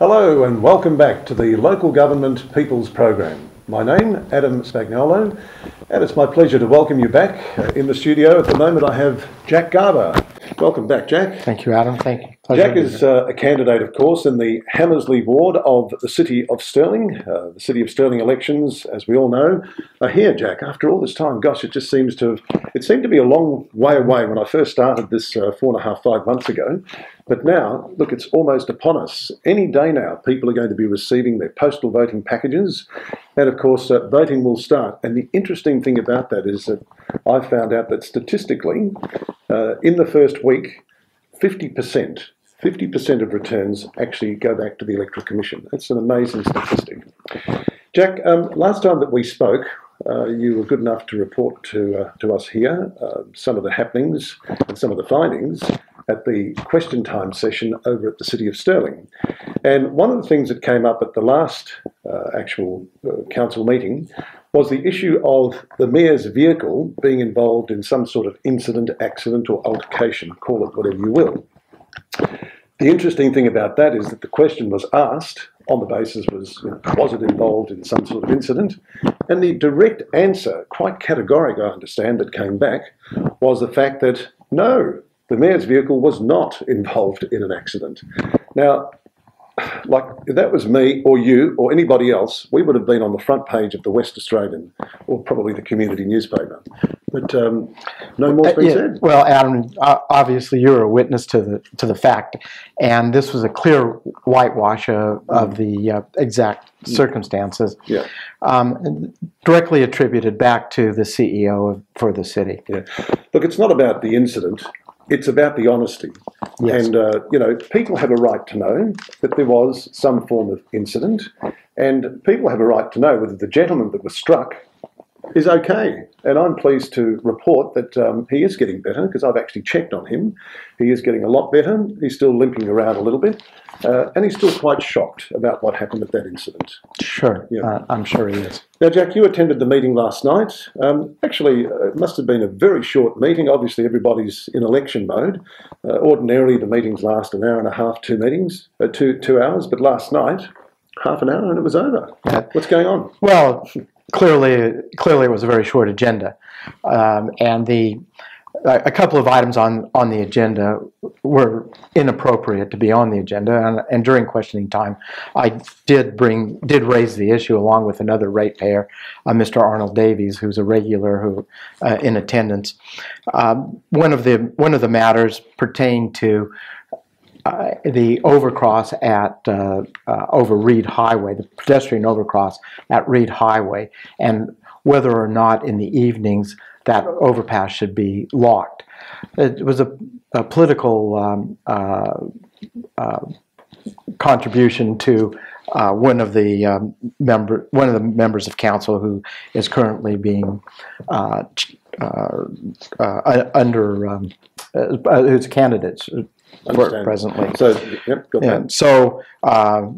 Hello and welcome back to the Local Government People's Program. My name, Adam Spagnolo, and it's my pleasure to welcome you back uh, in the studio. At the moment, I have Jack Garber. Welcome back, Jack. Thank you, Adam. Thank you. Pleasure Jack is uh, a candidate, of course, in the Hammersley ward of the City of Stirling. Uh, the City of Stirling elections, as we all know, are here, Jack. After all this time, gosh, it just seems to have, it seemed to be a long way away when I first started this uh, four and a half, five months ago. But now, look, it's almost upon us. Any day now, people are going to be receiving their postal voting packages. And of course, uh, voting will start. And the interesting thing about that is that I found out that statistically, uh, in the first week, 50%, 50% of returns actually go back to the Electoral Commission. That's an amazing statistic. Jack, um, last time that we spoke, uh, you were good enough to report to, uh, to us here uh, some of the happenings and some of the findings at the question time session over at the City of Stirling. And one of the things that came up at the last uh, actual uh, council meeting was the issue of the mayor's vehicle being involved in some sort of incident, accident, or altercation, call it whatever you will. The interesting thing about that is that the question was asked on the basis was, you know, was it involved in some sort of incident? And the direct answer, quite categoric, I understand, that came back was the fact that no, the mayor's vehicle was not involved in an accident. Now, like if that was me or you or anybody else, we would have been on the front page of the West Australian or probably the community newspaper. But um, no more's been Uh, yeah, said. Well, Adam, obviously you're a witness to the to the fact, and this was a clear whitewash of, of the uh, exact circumstances, Yeah, um, directly attributed back to the CEO of, for the city. yeah. Look, it's not about the incident. It's about the honesty. Yes. And, uh, you know, people have a right to know that there was some form of incident, and people have a right to know whether the gentleman that was struck is okay. And I'm pleased to report that um, he is getting better because I've actually checked on him. He is getting a lot better. He's still limping around a little bit, uh, and he's still quite shocked about what happened at that incident. Sure, Yeah. uh, I'm sure he is. Now, Jack, you attended the meeting last night. Um, actually, uh, it must have been a very short meeting. Obviously, everybody's in election mode. Uh, ordinarily, the meetings last an hour and a half, two meetings, uh, two two hours. But last night, half an hour, and it was over. What's going on? Well, clearly, clearly it was a very short agenda, um, and the a couple of items on on the agenda were inappropriate to be on the agenda, and, and during questioning time, I did bring did raise the issue along with another ratepayer, uh, Mr. Arnold Davies, who's a regular who uh, in attendance. Um, one of the one of the matters pertained to uh, the overcross at uh, uh, over Reid Highway, the pedestrian overcross at Reid Highway, and whether or not in the evenings that overpass should be locked. It was a, a political um, uh, uh, contribution to uh, one of the um, member, one of the members of council who is currently being under um, uh, who's candidates for Understand. presently. So, yep, got Yeah, that. so uh,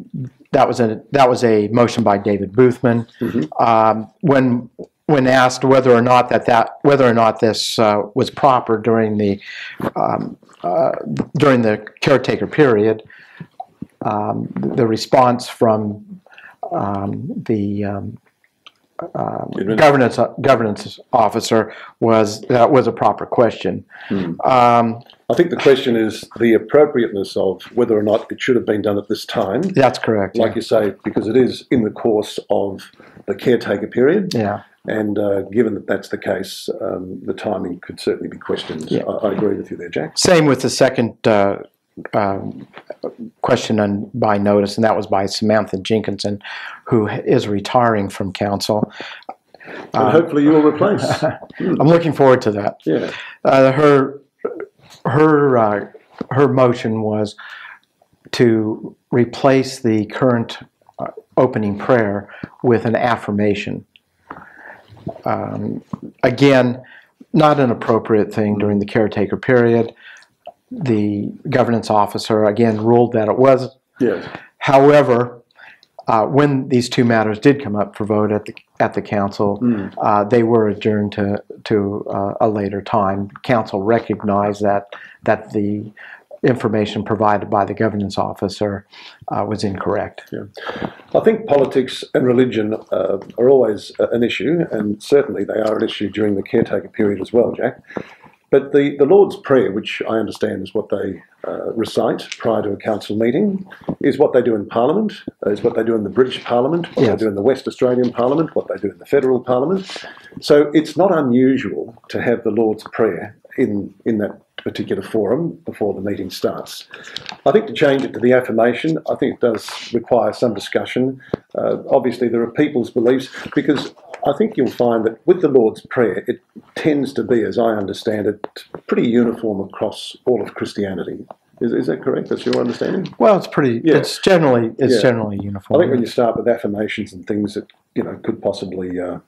that was a that was a motion by David Boothman. Mhm. Um, when when asked whether or not that, that whether or not this uh, was proper during the um, uh, during the caretaker period, um, the response from um, the um, um, Admin- governance governance officer was that was a proper question. Hmm. Um, I think the question is the appropriateness of whether or not it should have been done at this time. that's correct. Like you say, because it is in the course of the caretaker period. yeah. And uh, given that that's the case, um, the timing could certainly be questioned. Yeah. I, I agree with you there, Jack. Same with the second uh, um, question on, by notice, and that was by Samantha Jenkinson, who is retiring from council. And hopefully you will replace. I'm looking forward to that. Yeah. Uh, her her uh, her motion was to replace the current uh, opening prayer with an affirmation. Um, again, not an appropriate thing during the caretaker period. The governance officer again ruled that it was. Yes. However, uh, when these two matters did come up for vote at the at the council, Mm. uh, they were adjourned to to uh, a later time. Council recognized that that the information provided by the governance officer uh, was incorrect. Yeah. I think politics and religion uh, are always uh, an issue, and certainly they are an issue during the caretaker period as well, Jack. But the, the Lord's Prayer, which I understand is what they uh, recite prior to a council meeting, is what they do in Parliament, is what they do in the British Parliament, what Yes. they do in the West Australian Parliament, what they do in the Federal Parliament. So it's not unusual to have the Lord's Prayer in, in that particular forum before the meeting starts. I think to change it to the affirmation, I think it does require some discussion. Uh, obviously, there are people's beliefs because I think you'll find that with the Lord's Prayer, it tends to be, as I understand it, pretty uniform across all of Christianity. Is, is that correct? That's your understanding? Well, it's pretty. Yeah. It's generally it's Yeah. generally I uniform. think when you start with affirmations and things that you know could possibly uh,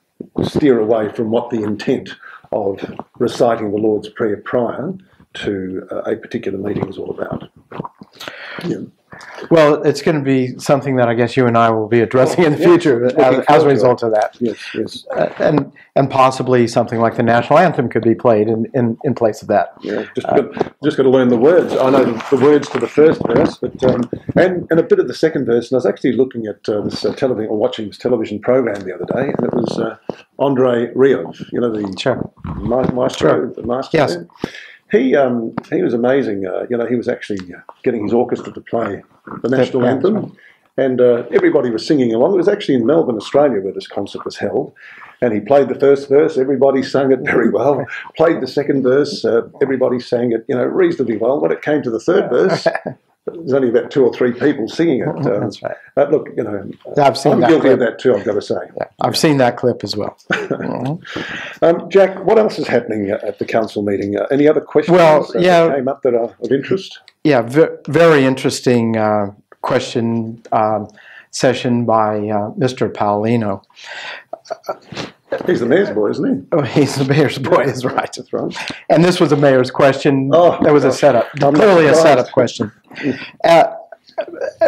steer away from what the intent of reciting the Lord's Prayer prior to uh, a particular meeting is all about. Yeah. Well, it's going to be something that I guess you and I will be addressing in the Yeah, future as, as a result of that. Yes, yes. Uh, and and possibly something like the national anthem could be played in, in, in place of that. Yeah, just got, just got to learn the words. I know the, the words to the first verse, but um, and and a bit of the second verse. And I was actually looking at uh, this uh, television or watching this television program the other day, and it was uh, André Rieu, you know the Sure. Ma- maestro, Sure. the master. Yes. there. He um, he was amazing. Uh, you know, he was actually uh, getting his orchestra to play the national anthem, and uh, everybody was singing along. It was actually in Melbourne, Australia, where this concert was held. And he played the first verse. Everybody sang it very well. Played the second verse. Uh, everybody sang it, you know, reasonably well. When it came to the third verse, there's only about two or three people singing it. Um, That's right. But look, you know, I've seen I'm that guilty of that too. I've got to say. Yeah, I've seen that clip as well. Um, Jack, what else is happening at the council meeting? Uh, any other questions Well, uh, yeah. that came up that are of interest? Yeah, ve- very interesting uh, question um, session by uh, Mr. Paolino. He's the mayor's boy, isn't he? Oh, he's the mayor's boy, is right. That's right. And this was a mayor's question. Oh, that was a setup, I'm clearly a setup question. Uh,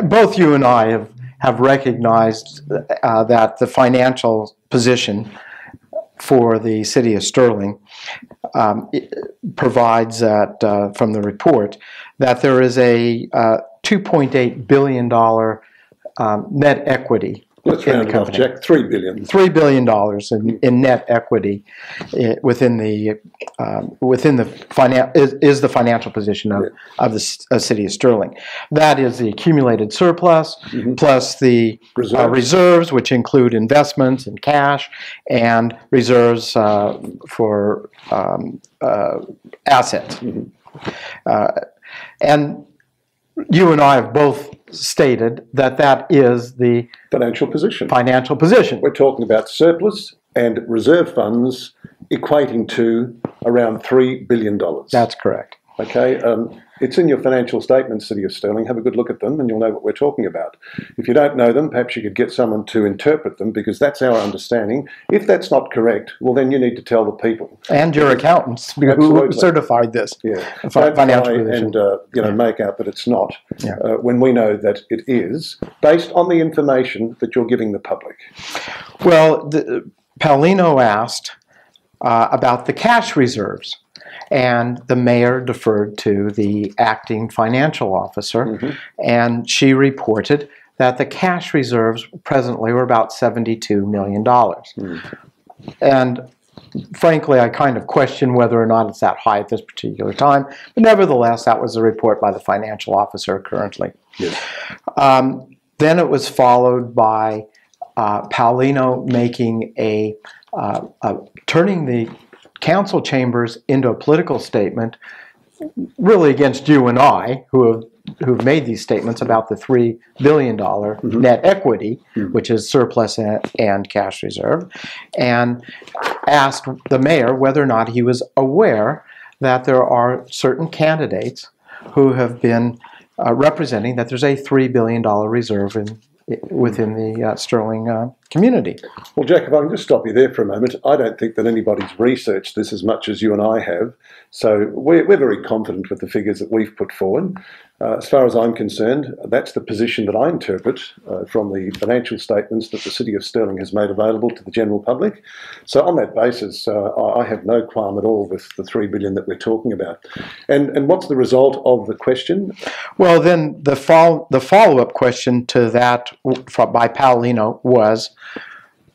both you and I have, have recognized uh, that the financial position for the city of Stirling um, provides that, uh, from the report, that there is a uh, $2.8 billion um, net equity Let's round it off. Jack. Three billion. three billion dollars in, in net equity eh, within the um, within the finan- is, is the financial position of, of the uh, city of Stirling. That is the accumulated surplus plus the uh, Reserves. reserves, which include investments and cash and reserves uh, for um, uh, assets. Uh, and you and I have both stated that that is the Financial position. financial position. We're talking about surplus and reserve funds equating to around three billion dollars. That's correct. Okay, um, it's in your financial statements, City of Stirling. Have a good look at them, and you'll know what we're talking about. If you don't know them, perhaps you could get someone to interpret them, because that's our understanding. If that's not correct, well, then you need to tell the people. And your accountants who certified this. Yeah, Fi- financial and uh, you know make out that it's not Yeah. uh, when we know that it is based on the information that you're giving the public. Well, the, Paulino asked uh, about the cash reserves, and the mayor deferred to the acting financial officer, and she reported that the cash reserves presently were about $72 million. And frankly, I kind of question whether or not it's that high at this particular time, but nevertheless, that was the report by the financial officer currently. Yes. Um, then it was followed by uh, Paulino making a, uh, uh, turning the council chambers into a political statement, really against you and I, who have who've made these statements about the three billion dollar net equity, which is surplus and, and cash reserve, and asked the mayor whether or not he was aware that there are certain candidates who have been uh, representing that there's a three billion dollar reserve in within the uh, Stirling uh, community. Well, Jack, if I can just stop you there for a moment, I don't think that anybody's researched this as much as you and I have. So we're, we're very confident with the figures that we've put forward. Uh, as far as I'm concerned, that's the position that I interpret uh, from the financial statements that the City of Stirling has made available to the general public. So, on that basis, uh, I have no qualm at all with the three billion that we're talking about. And and what's the result of the question? Well, then the follow the follow up question to that by Paolino was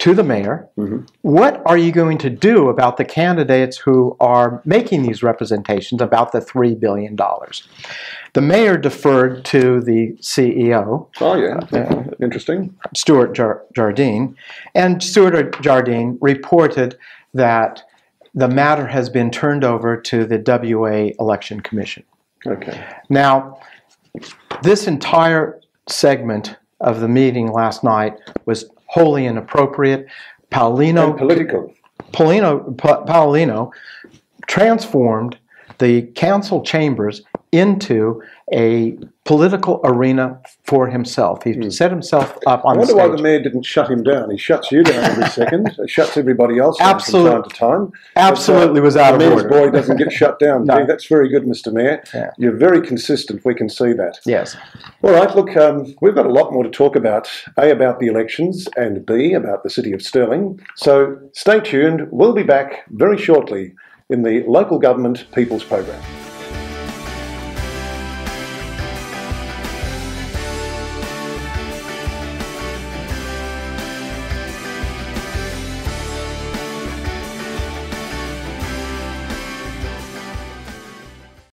to the mayor, mm-hmm. what are you going to do about the candidates who are making these representations about the $3 billion? The mayor deferred to the CEO. Oh, yeah. Uh, Interesting. Stuart Jar- Jardine. And Stuart Jardine reported that the matter has been turned over to the WA Election Commission. Okay. Now, this entire segment of the meeting last night was wholly inappropriate. Paolino, and political. Paolino, pa- Paolino transformed the council chambers into a political arena for himself. He mm. set himself up on I wonder the why the mayor didn't shut him down. He shuts you down every second. He shuts everybody else down Absolute, from time to time. Absolutely but, uh, was out the of order. boy doesn't get shut down. no. That's very good, Mr. Mayor. Yeah. You're very consistent. We can see that. Yes. All right. Look, um, we've got a lot more to talk about. A about the elections and B about the city of Stirling. So stay tuned. We'll be back very shortly in the local government people's program.